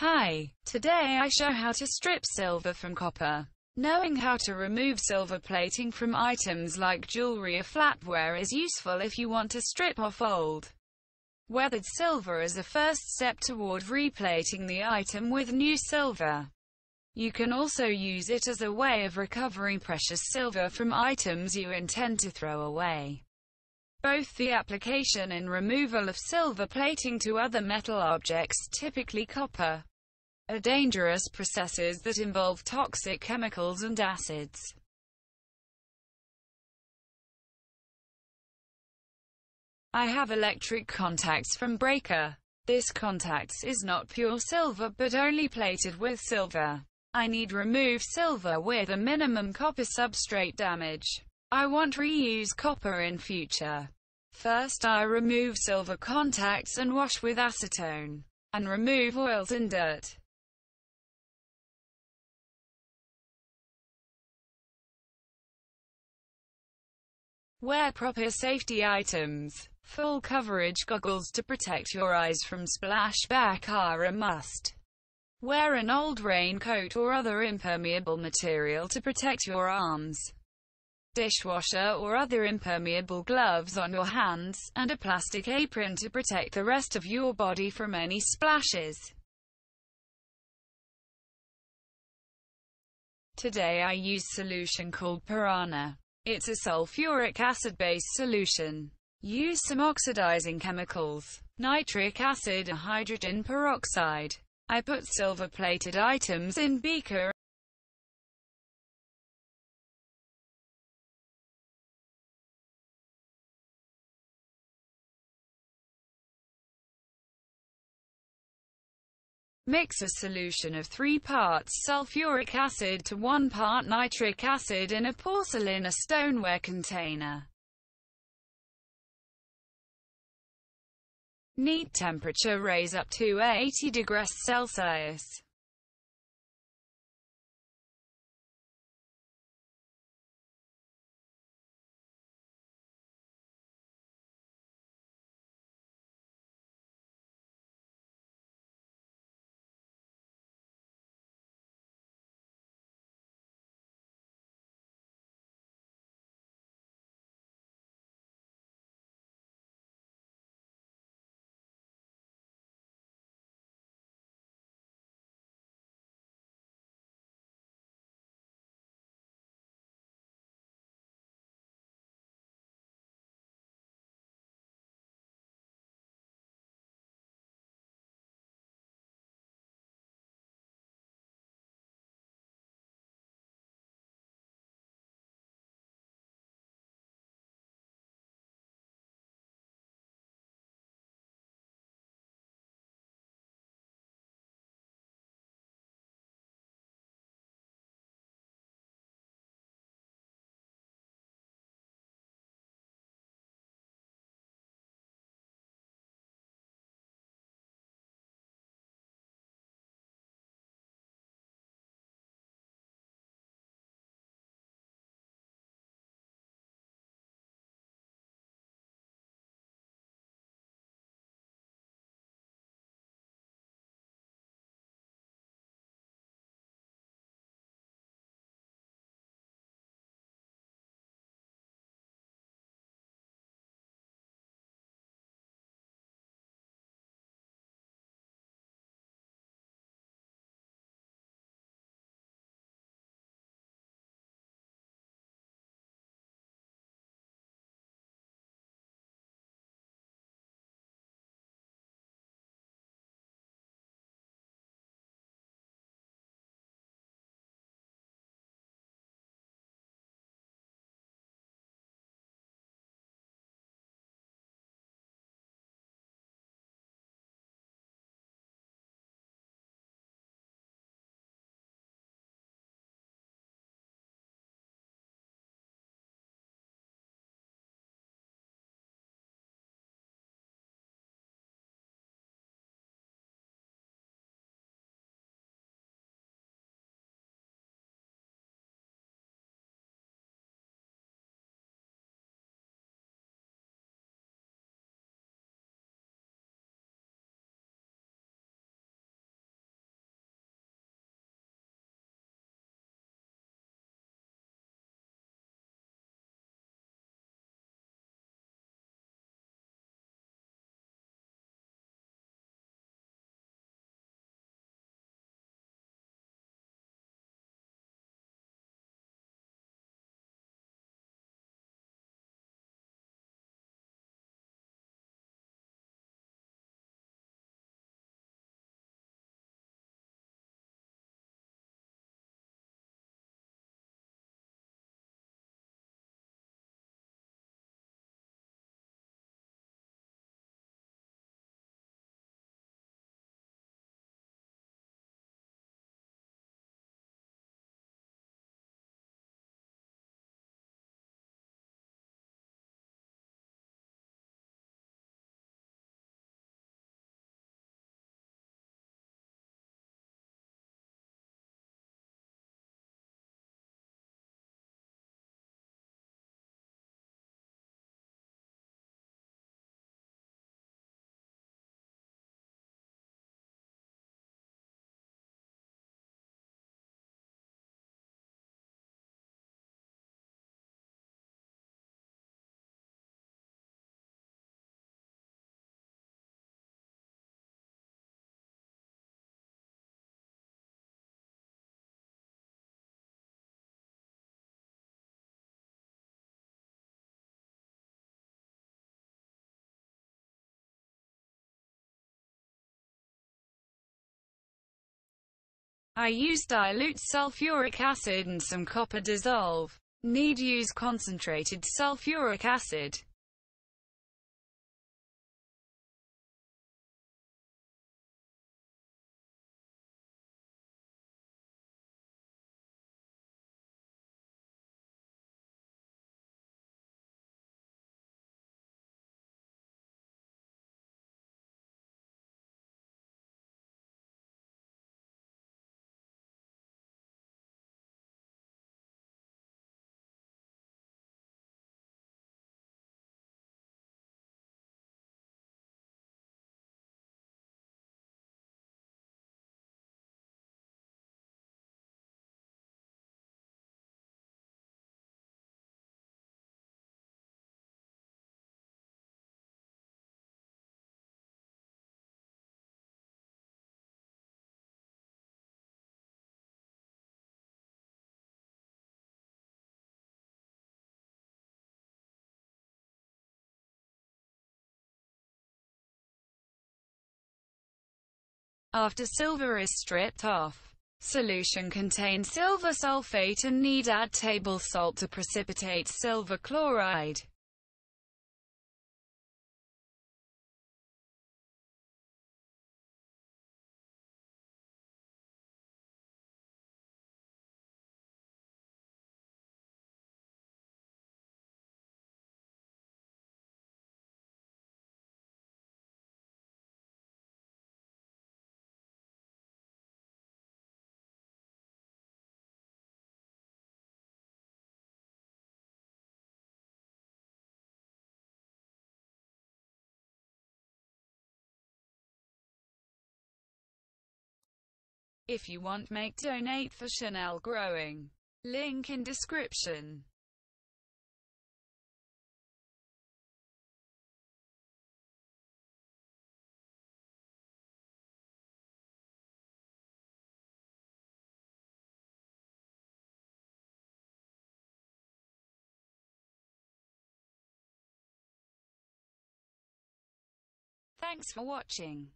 Hi, today I show how to strip silver from copper. Knowing how to remove silver plating from items like jewelry or flatware is useful if you want to strip off old, weathered silver as a first step toward replating the item with new silver. You can also use it as a way of recovering precious silver from items you intend to throw away. Both the application and removal of silver plating to other metal objects, typically copper, are dangerous processes that involve toxic chemicals and acids. I have electric contacts from Breaker. This contacts is not pure silver but only plated with silver. I need remove silver with a minimum copper substrate damage. I want reuse copper in future. First I remove silver contacts and wash with acetone. And remove oils and dirt. Wear proper safety items. Full coverage goggles to protect your eyes from splashback are a must. Wear an old raincoat or other impermeable material to protect your arms, dishwasher or other impermeable gloves on your hands, and a plastic apron to protect the rest of your body from any splashes. Today I use solution called Piranha. It's a sulfuric acid-based solution. Use some oxidizing chemicals, nitric acid or hydrogen peroxide. I put silver-plated items in beaker Mix a solution of 3 parts sulfuric acid to 1 part nitric acid in a porcelain or stoneware container. Neat temperature raise up to 80 degrees Celsius. I use dilute sulfuric acid and some copper dissolve. Need use concentrated sulfuric acid. After silver is stripped off, solution contains silver sulfate and need add table salt to precipitate silver chloride. If you want make donate for Chanel growing. Link in description. Thanks for watching.